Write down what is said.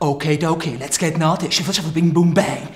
Okay, dokie, let's get naughty. Shiffle, shuffle, bing, boom, bang.